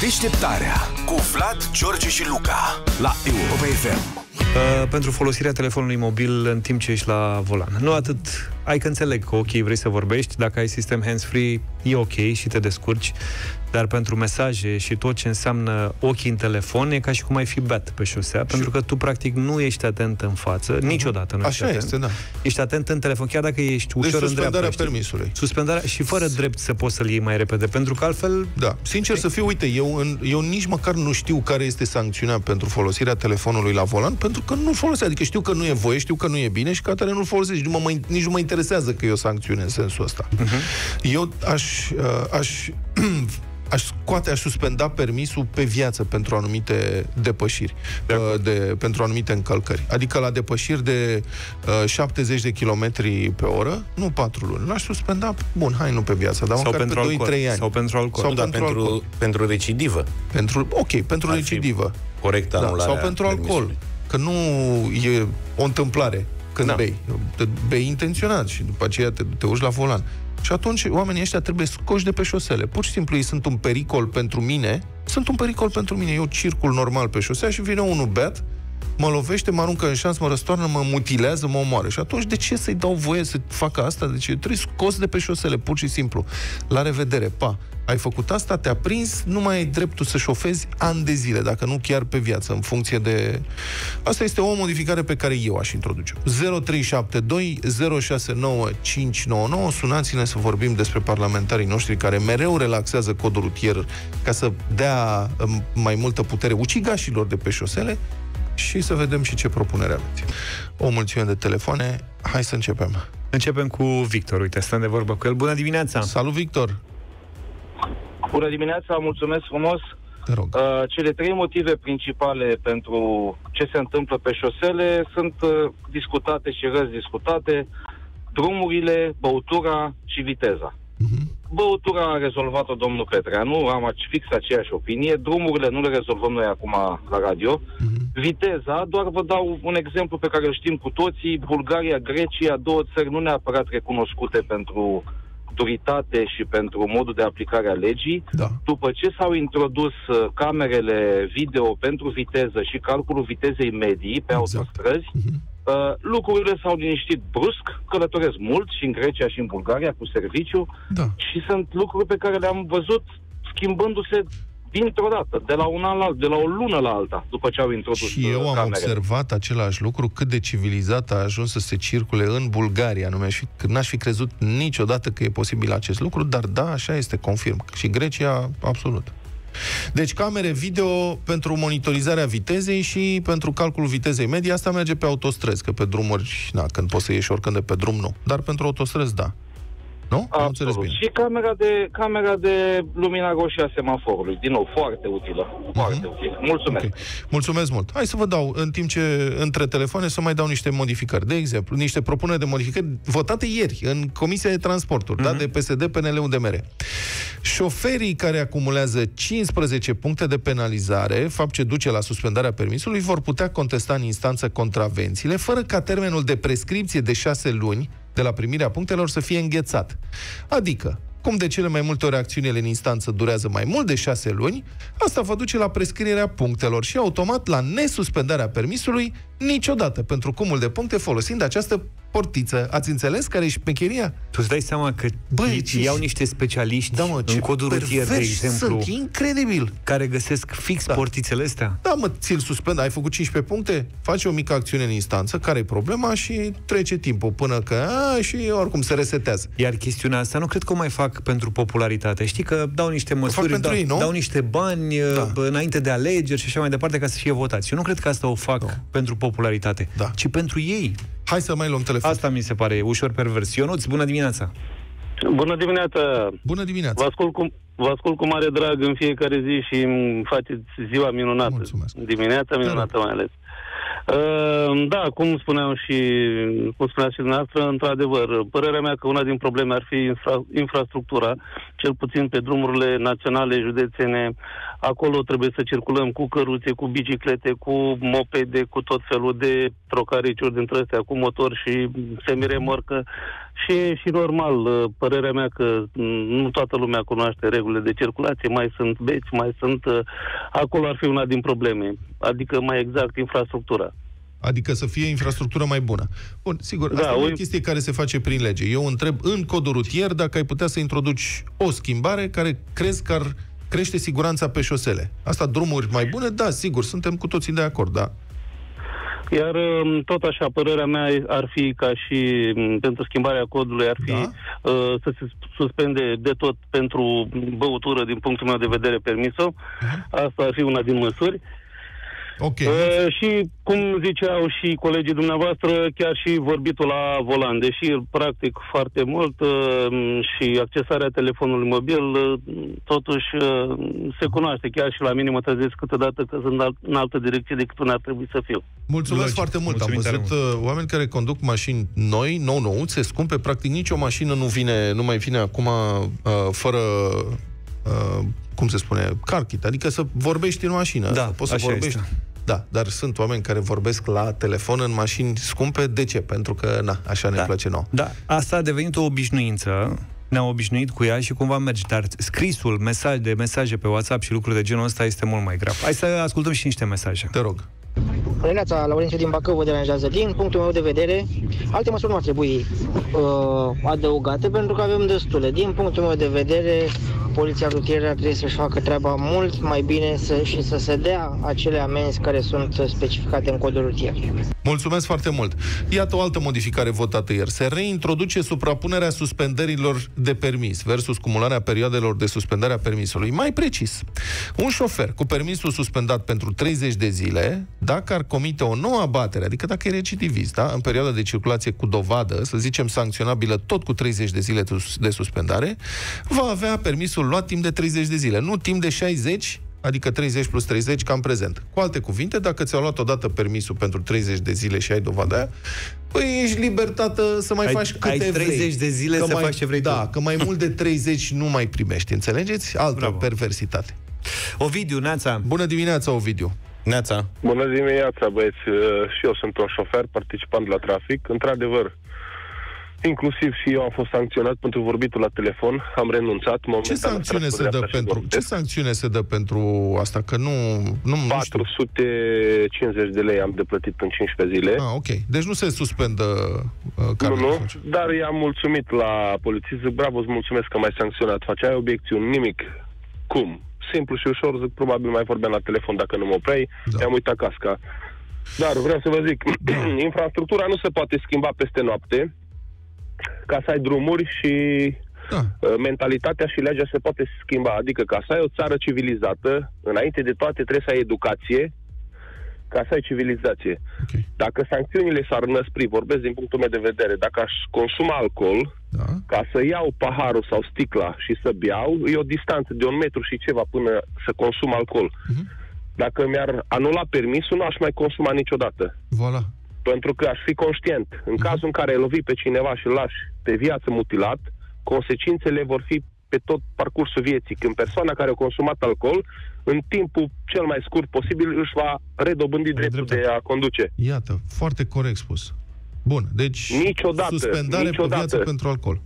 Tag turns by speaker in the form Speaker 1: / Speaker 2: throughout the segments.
Speaker 1: Deșteptarea cu Vlad, George și Luca la Europa FM.
Speaker 2: Uh, pentru folosirea telefonului mobil în timp ce ești la volan. Nu atât, ai că înțeleg că ok, vrei să vorbești, dacă ai sistem hands-free, e ok și te descurci, dar pentru mesaje și tot ce înseamnă ochii în telefon, e ca și cum ai fi beat pe șosea, și... pentru că tu practic nu ești atent în față, uh-huh. niciodată nu
Speaker 3: Așa
Speaker 2: ești
Speaker 3: este,
Speaker 2: atent.
Speaker 3: da.
Speaker 2: Ești atent în telefon, chiar dacă ești ușor
Speaker 3: deci
Speaker 2: în dreapta.
Speaker 3: suspendarea permisului.
Speaker 2: Suspendarea și fără drept să poți să-l iei mai repede, pentru că altfel...
Speaker 3: Da. Sincer să fiu, uite, eu, în, eu nici măcar nu știu care este sancțiunea pentru folosirea telefonului la volan, pentru că nu folosesc. Adică știu că nu e voie, știu că nu e bine și că atare nu-l folosesc. Nu mă, nici nu mă interesează că e o sancțiune în sensul ăsta. Uh-huh. Eu aș, uh, aș aș scoate, aș suspenda permisul pe viață pentru anumite depășiri, de, uh, de, pentru anumite încălcări. Adică la depășiri de uh, 70 de km pe oră, nu 4 luni. L-aș suspenda, bun, hai, nu pe viață, dar
Speaker 2: sau
Speaker 3: măcar
Speaker 2: pentru
Speaker 3: pe 2-3
Speaker 2: alcool.
Speaker 3: ani.
Speaker 2: Sau pentru alcool.
Speaker 4: Sau da, pentru,
Speaker 3: alcool.
Speaker 4: pentru recidivă.
Speaker 3: Pentru, ok, pentru
Speaker 4: Ar
Speaker 3: recidivă.
Speaker 4: Corect
Speaker 3: Da,
Speaker 4: anularea
Speaker 3: sau pentru alcool.
Speaker 4: permisului.
Speaker 3: Că nu e o întâmplare când
Speaker 4: Da.
Speaker 3: bei. Te bei intenționat și după aceea te, te urci la volan. Și atunci oamenii ăștia trebuie scoși de pe șosele. Pur și simplu ei sunt un pericol pentru mine. Sunt un pericol pentru mine. Eu circul normal pe șosea și vine unul beat, mă lovește, mă aruncă în șans, mă răstoarnă, mă mutilează, mă omoară. Și atunci de ce să-i dau voie să facă asta? Deci trebuie scos de pe șosele, pur și simplu. La revedere, pa! Ai făcut asta, te-a prins, nu mai ai dreptul să șofezi ani de zile, dacă nu chiar pe viață, în funcție de... Asta este o modificare pe care eu aș introduce. 0372 069 599 Sunați-ne să vorbim despre parlamentarii noștri care mereu relaxează codul rutier ca să dea um, mai multă putere ucigașilor de pe șosele și să vedem și ce propunere aveți. O mulțime de telefoane. Hai să începem.
Speaker 2: Începem cu Victor. Uite, stăm de vorbă cu el. Bună dimineața!
Speaker 3: Salut, Victor!
Speaker 5: Bună dimineața, mulțumesc frumos.
Speaker 3: Te rog.
Speaker 5: Uh, cele trei motive principale pentru ce se întâmplă pe șosele sunt uh, discutate și răzi discutate. Drumurile, băutura și viteza.
Speaker 3: Mhm.
Speaker 5: Băutura a rezolvat-o domnul Petreanu, am ace- fix aceeași opinie. Drumurile nu le rezolvăm noi acum la radio.
Speaker 3: Mhm.
Speaker 5: Viteza, doar vă dau un exemplu pe care îl știm cu toții. Bulgaria, Grecia, două țări nu neapărat recunoscute pentru duritate și pentru modul de aplicare a legii.
Speaker 3: Da.
Speaker 5: După ce s-au introdus uh, camerele video pentru viteză și calculul vitezei medii pe
Speaker 3: Exact.
Speaker 5: autostrăzi,
Speaker 3: Mhm.
Speaker 5: Uh, lucrurile s-au liniștit brusc, călătoresc mult și în Grecia și în Bulgaria cu serviciu
Speaker 3: Da.
Speaker 5: și sunt lucruri pe care le-am văzut schimbându-se dintr-o dată, de la un an la alt, de la o lună la alta, după ce au introdus
Speaker 3: Și eu
Speaker 5: uh,
Speaker 3: am
Speaker 5: camerele.
Speaker 3: observat același lucru, cât de civilizat a ajuns să se circule în Bulgaria. Nu mi-aș fi, n-aș fi crezut niciodată că e posibil acest lucru, dar da, așa este, confirm. Și Grecia, absolut. Deci camere video pentru monitorizarea vitezei și pentru calculul vitezei medii, asta merge pe autostrăzi, că pe drumuri, na, când poți să ieși oricând de pe drum, nu. Dar pentru autostrăzi, da. Nu? Am înțeles
Speaker 5: Absolut.
Speaker 3: bine.
Speaker 5: Și camera de, camera de lumina roșie a semaforului. Din nou, foarte utilă. Foarte utilă. Mulțumesc.
Speaker 3: Ok. Mulțumesc mult. Hai să vă dau, în timp ce între telefoane, să mai dau niște modificări. De exemplu, niște propuneri de modificări votate ieri în Comisia de Transporturi, da, de PSD, PNL, UDMR. Șoferii care acumulează 15 puncte de penalizare, fapt ce duce la suspendarea permisului, vor putea contesta în instanță contravențiile, fără ca termenul de prescripție de 6 luni de la primirea punctelor să fie înghețat. Adică, cum de cele mai multe ori acțiunile în instanță durează mai mult de șase luni, asta va duce la prescrierea punctelor și automat la nesuspendarea permisului niciodată pentru cumul de puncte folosind această portiță. Ați înțeles care e șmecheria?
Speaker 2: Tu îți dai seama că
Speaker 3: Băi,
Speaker 2: Băi,
Speaker 3: ce-
Speaker 2: iau niște specialiști
Speaker 3: Da, mă,
Speaker 2: în
Speaker 3: ce
Speaker 2: codul rutier, de
Speaker 3: perversi
Speaker 2: exemplu,
Speaker 3: Sunt incredibil.
Speaker 2: care găsesc fix
Speaker 3: Da.
Speaker 2: portițele astea.
Speaker 3: Da, mă, ți-l suspend, ai făcut 15 puncte, faci o mică acțiune în instanță, care e problema și trece timpul până că, a, și oricum se resetează.
Speaker 2: Iar chestiunea asta nu cred că o mai fac pentru popularitate. Știi că dau niște măsuri,
Speaker 3: pentru
Speaker 2: dau,
Speaker 3: ei, nu?
Speaker 2: dau niște bani
Speaker 3: Da.
Speaker 2: da. înainte de alegeri și așa mai departe ca să fie votați. Eu nu cred că asta o fac
Speaker 3: Nu.
Speaker 2: pentru popularitate,
Speaker 3: Da.
Speaker 2: ci pentru ei.
Speaker 3: Hai să mai luăm telefon.
Speaker 2: Asta mi se pare ușor pervers. Ionuț, bună dimineața!
Speaker 6: Bună dimineața!
Speaker 3: Bună
Speaker 6: Vă
Speaker 3: dimineața!
Speaker 6: ascult cu, vă ascult cu mare drag în fiecare zi și îmi faceți ziua minunată.
Speaker 3: Mulțumesc.
Speaker 6: Dimineața minunată mai ales. Uh, da, cum spuneam și cum spuneați și dumneavoastră, într-adevăr, părerea mea că una din probleme ar fi infra, infrastructura, cel puțin pe drumurile naționale, județene. Acolo trebuie să circulăm cu căruțe, cu biciclete, cu mopede, cu tot felul de trocariciuri dintre astea, cu motor și semiremorcă. Și, și normal, uh, părerea părerea mea că nu toată lumea cunoaște regulile de circulație, mai sunt beți, mai sunt... Uh, acolo ar fi una din probleme, adică mai exact infrastructura.
Speaker 3: Adică să fie infrastructură mai bună. Bun, sigur, da, asta o... e o chestie care se face prin lege. Eu întreb în codul rutier dacă ai putea să introduci o schimbare care crezi că ar crește siguranța pe șosele. Asta drumuri mai bune? Da, sigur, suntem cu toții de acord, da.
Speaker 6: Iar um, tot așa, părerea mea ar fi ca și um, pentru schimbarea codului ar fi da? uh, să se suspende de tot pentru băutură, din punctul meu de vedere, permisă. Uh-huh. Asta ar fi una din măsuri.
Speaker 3: Okay.
Speaker 6: Uh, și, cum ziceau și colegii dumneavoastră, chiar și vorbitul la volan, deși îl practic foarte mult uh, și accesarea telefonului mobil, uh, totuși uh, se cunoaște, chiar și la mine mă trezesc câteodată că sunt în altă direcție decât unde ar trebui să fiu.
Speaker 3: Mulțumesc Logic. foarte mult. Mulțumim Am văzut uh, oameni care conduc mașini noi, nou se scumpe, practic nicio mașină nu vine, nu mai vine acum uh, fără uh, cum se spune, car kit, adică să vorbești în mașină.
Speaker 2: Da,
Speaker 3: poți să vorbești. Este. Da, dar sunt oameni care vorbesc la telefon în mașini scumpe. De ce? Pentru că, na, așa ne
Speaker 2: da.
Speaker 3: place nouă.
Speaker 2: Da, asta a devenit o obișnuință ne-am obișnuit cu ea și cumva merge. Dar scrisul, mesaj de mesaje pe WhatsApp și lucruri de genul ăsta este mult mai grav. Hai să ascultăm și niște mesaje.
Speaker 3: Te rog.
Speaker 4: Reneața Laurențiu din Bacău vă deranjează. Din punctul meu de vedere, alte măsuri nu ar trebui uh, adăugate pentru că avem destule. Din punctul meu de vedere, poliția rutieră ar trebui să-și facă treaba mult mai bine să, și să se dea acele amenzi care sunt specificate în codul rutier.
Speaker 3: Mulțumesc foarte mult. Iată o altă modificare votată ieri. Se reintroduce suprapunerea suspendărilor de permis versus cumularea perioadelor de suspendare a permisului. Mai precis, un șofer cu permisul suspendat pentru 30 de zile, dacă ar comite o nouă abatere, adică dacă e recidivist, da? în perioada de circulație cu dovadă, să zicem sancționabilă tot cu 30 de zile de suspendare, va avea permisul luat timp de 30 de zile, nu timp de 60 adică 30 plus 30 ca în prezent. Cu alte cuvinte, dacă ți-au luat odată permisul pentru 30 de zile și ai dovada aia, păi ești libertată să mai ai, faci câte
Speaker 2: ai 30
Speaker 3: vrei.
Speaker 2: de zile
Speaker 3: că
Speaker 2: să
Speaker 3: mai,
Speaker 2: faci ce vrei
Speaker 3: Da,
Speaker 2: tu.
Speaker 3: că mai mult de 30 nu mai primești, înțelegeți? Altă Bravo. perversitate.
Speaker 2: Ovidiu, Neața.
Speaker 3: Bună dimineața, Ovidiu.
Speaker 2: Neața.
Speaker 7: Bună dimineața, băieți. Și eu sunt un șofer participant la trafic. Într-adevăr, Inclusiv și eu am fost sancționat pentru vorbitul la telefon, am renunțat.
Speaker 3: Ce sancțiune se dă pentru ce sancțiune se dă pentru asta că nu nu
Speaker 7: 450 de lei am de plătit în 15 zile.
Speaker 3: Ah, ok. Deci nu se suspendă uh,
Speaker 7: Nu, nu, dar i-am mulțumit la polițist, zic, bravo, îți mulțumesc că m-ai sancționat. Faceai obiecțiuni, nimic. Cum? Simplu și ușor, zic, probabil mai vorbeam la telefon dacă nu mă opreai, da. i-am uitat casca. Dar vreau să vă zic, infrastructura nu se poate schimba peste noapte, ca să ai drumuri și da. Uh, mentalitatea și legea se poate schimba. Adică ca să ai o țară civilizată, înainte de toate trebuie să ai educație, ca să ai civilizație. Okay. Dacă sancțiunile s-ar năspri, vorbesc din punctul meu de vedere, dacă aș consuma alcool, da. ca să iau paharul sau sticla și să beau, e o distanță de un metru și ceva până să consum alcool. Uh-huh. Dacă mi-ar anula permisul, nu aș mai consuma niciodată.
Speaker 3: Voilà.
Speaker 7: Pentru că aș fi conștient. În uh-huh. cazul în care ai lovit pe cineva și îl lași pe viață mutilat, consecințele vor fi pe tot parcursul vieții. Când persoana care a consumat alcool, în timpul cel mai scurt posibil, își va redobândi dreptul de a conduce.
Speaker 3: Iată, foarte corect spus. Bun, deci niciodată, suspendare niciodată. pe viață pentru alcool.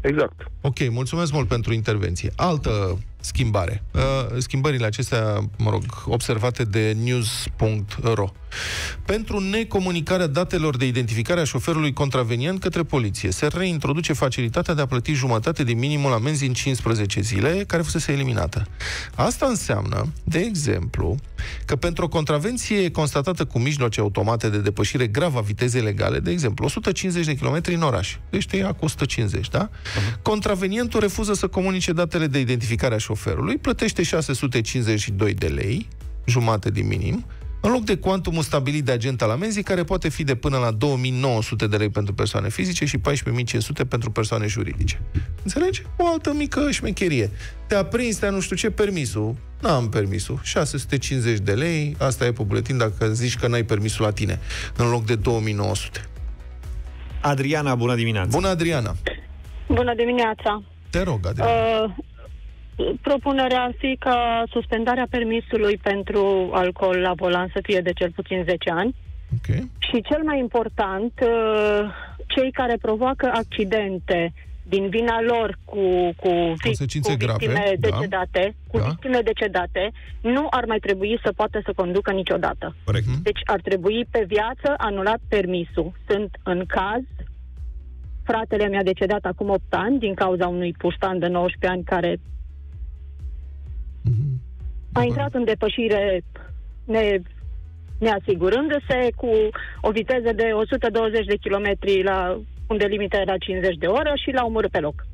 Speaker 7: Exact.
Speaker 3: Ok, mulțumesc mult pentru intervenție. Altă schimbare. Uh, schimbările acestea, mă rog, observate de news.ro. Pentru necomunicarea datelor de identificare a șoferului contravenient către poliție, se reintroduce facilitatea de a plăti jumătate din minimul amenzi în 15 zile, care fusese eliminată. Asta înseamnă, de exemplu, că pentru o contravenție constatată cu mijloace automate de depășire gravă a vitezei legale, de exemplu, 150 de km în oraș, deci te ia cu 150, da? Uh-huh. Contravenientul refuză să comunice datele de identificare a șoferului, plătește 652 de lei, jumate din minim, în loc de cuantumul stabilit de agent al amenzii, care poate fi de până la 2900 de lei pentru persoane fizice și 14500 pentru persoane juridice. Înțelegi? O altă mică șmecherie. Te-a prins, te nu știu ce, permisul. N-am permisul. 650 de lei, asta e pe buletin dacă zici că n-ai permisul la tine, în loc de 2900.
Speaker 2: Adriana, bună dimineața!
Speaker 3: Bună, Adriana!
Speaker 8: Bună dimineața!
Speaker 3: Te rog, Adriana. Uh,
Speaker 8: Propunerea ar fi ca suspendarea permisului pentru alcool la volan să fie de cel puțin 10 ani.
Speaker 3: Okay.
Speaker 8: Și cel mai important, uh, cei care provoacă accidente din vina lor cu, cu,
Speaker 3: Consecințe
Speaker 8: cu victime
Speaker 3: grave, da.
Speaker 8: decedate, cu
Speaker 3: Da.
Speaker 8: victime decedate, nu ar mai trebui să poată să conducă niciodată.
Speaker 2: Corect.
Speaker 8: Deci ar trebui pe viață anulat permisul. Sunt în caz, fratele mi-a decedat acum 8 ani din cauza unui puștan de 19 ani care a intrat în depășire ne, neasigurându-se cu o viteză de 120 de kilometri la unde limita era 50 de oră și l-a omorât pe loc.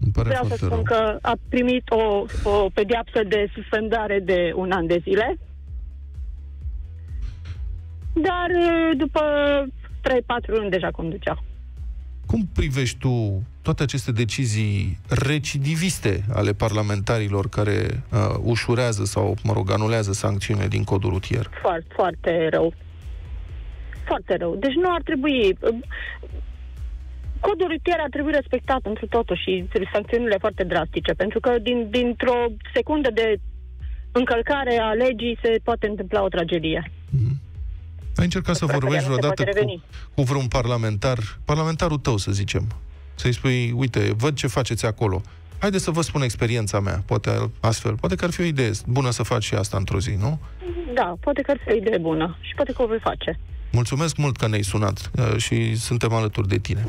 Speaker 3: Îmi pare
Speaker 8: Vreau să
Speaker 3: foarte
Speaker 8: spun
Speaker 3: rău.
Speaker 8: că a primit o, o pediapsă de suspendare de un an de zile. Dar uh, după 3-4 luni deja conducea.
Speaker 3: Cum privești tu toate aceste decizii recidiviste ale parlamentarilor care uh, ușurează sau, mă rog, anulează sancțiunile din codul rutier?
Speaker 8: Foarte, foarte rău. Foarte rău. Deci nu ar trebui... Codul rutier ar trebui respectat întru totul și sancțiunile foarte drastice, pentru că din, dintr-o secundă de încălcare a legii se poate întâmpla o tragedie.
Speaker 3: Ai încercat să
Speaker 8: Sper că
Speaker 3: vorbești
Speaker 8: ea nu se
Speaker 3: vreodată
Speaker 8: poate
Speaker 3: cu,
Speaker 8: reveni.
Speaker 3: cu vreun parlamentar, parlamentarul tău, să zicem, să-i spui, uite, văd ce faceți acolo. Haideți să vă spun experiența mea, poate astfel. Poate că ar fi o idee bună să faci și asta într-o zi, nu?
Speaker 8: Da, poate că ar fi o idee bună și poate că o voi face.
Speaker 3: Mulțumesc mult că ne-ai sunat uh, și suntem alături de tine.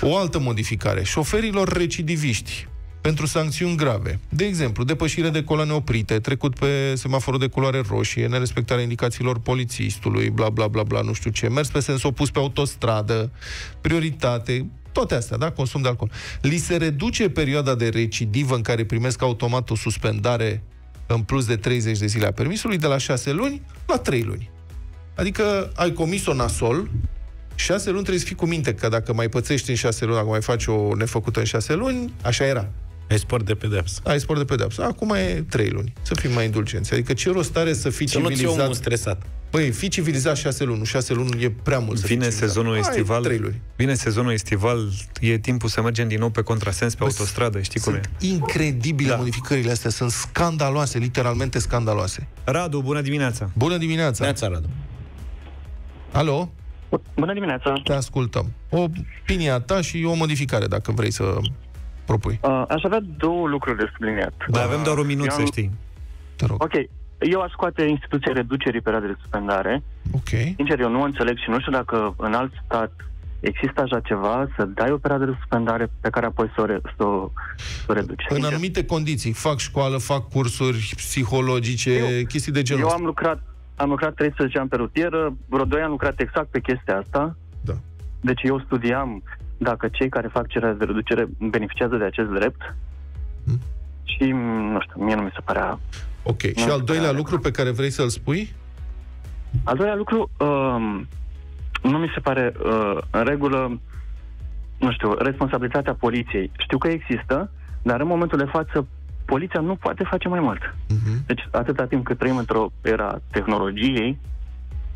Speaker 3: O altă modificare. Șoferilor recidiviști pentru sancțiuni grave. De exemplu, depășire de coloane oprite, trecut pe semaforul de culoare roșie, nerespectarea indicațiilor polițistului, bla bla bla bla, nu știu ce, mers pe sens opus pe autostradă, prioritate, toate astea, da? Consum de alcool. Li se reduce perioada de recidivă în care primesc automat o suspendare în plus de 30 de zile a permisului de la 6 luni la 3 luni. Adică ai comis o nasol, șase luni trebuie să fii cu minte, că dacă mai pățești în șase luni, dacă mai faci o nefăcută în șase luni, așa era.
Speaker 9: Ai spor de pedeapsă.
Speaker 3: Ai spor de pedeapsă. Acum e trei luni. Să fim mai indulgenți. Adică ce rost are să fii
Speaker 9: Să nu ți omul
Speaker 3: civilizat?
Speaker 9: stresat.
Speaker 3: Băi, fii civilizat șase luni. Nu, Șase luni e prea mult să
Speaker 2: Vine
Speaker 3: fii civilizat.
Speaker 2: sezonul
Speaker 3: Hai,
Speaker 2: estival.
Speaker 3: trei luni.
Speaker 2: Vine sezonul estival, e timpul să mergem din nou pe contrasens pe autostradă, știi cum e?
Speaker 3: Sunt incredibile
Speaker 2: Da.
Speaker 3: modificările astea. Sunt scandaloase, literalmente scandaloase.
Speaker 2: Radu, bună dimineața!
Speaker 3: Bună dimineața!
Speaker 9: Neața, Radu.
Speaker 3: Alo?
Speaker 10: Bună dimineața!
Speaker 3: Te ascultăm. O opinie a ta și o modificare, dacă vrei să propui.
Speaker 10: Uh, aș avea două lucruri de subliniat.
Speaker 2: Mai avem doar un minut,
Speaker 10: Eu
Speaker 2: să
Speaker 10: am-
Speaker 2: știi.
Speaker 3: Te rog.
Speaker 10: Ok, eu aș scoate instituția reducerii perioadei de suspendare.
Speaker 3: Ok.
Speaker 10: Sincer, eu nu înțeleg și nu știu dacă în alt stat există așa ceva, să dai o perioadă de suspendare pe care apoi să o, re- să o, să o reduci.
Speaker 3: În
Speaker 10: Sincer.
Speaker 3: anumite condiții. Fac școală, fac cursuri psihologice,
Speaker 10: Eu-
Speaker 3: chestii de genul
Speaker 10: Eu
Speaker 3: ăsta.
Speaker 10: am lucrat, am lucrat 13 ani pe rutieră, vreo 2 ani am lucrat exact pe chestia asta.
Speaker 3: Da.
Speaker 10: Deci eu studiam dacă cei care fac cererea de reducere beneficiază de acest drept.
Speaker 3: Hmm.
Speaker 10: Și, nu știu, mie nu mi se părea
Speaker 3: Ok. Și
Speaker 10: Nu
Speaker 3: al doilea
Speaker 10: prea-
Speaker 3: lucru pe care vrei să-l spui?
Speaker 10: Al doilea lucru, um, nu mi se pare uh, în regulă, nu știu, responsabilitatea poliției. Știu că există, dar în momentul de față poliția nu poate face mai mult.
Speaker 3: Uh-huh.
Speaker 10: Deci atâta timp cât trăim într-o era tehnologiei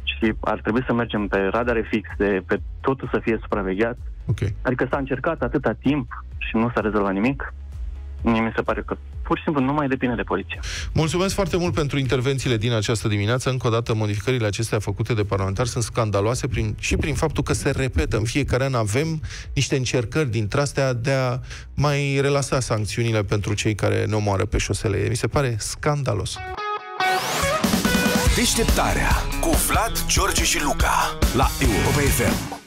Speaker 10: și ar trebui să mergem pe radare fixe, pe totul să fie supravegheat,
Speaker 3: Ok.
Speaker 10: adică s-a încercat atâta timp și nu s-a rezolvat nimic, mie mi se pare că pur și simplu nu mai depinde de poliție.
Speaker 3: Mulțumesc foarte mult pentru intervențiile din această dimineață. Încă o dată, modificările acestea făcute de parlamentari sunt scandaloase prin, și prin faptul că se repetă. În fiecare an avem niște încercări dintre astea de a mai relasa sancțiunile pentru cei care ne omoară pe șosele. Mi se pare scandalos.
Speaker 1: Deșteptarea cu Vlad, George și Luca la Europa FM.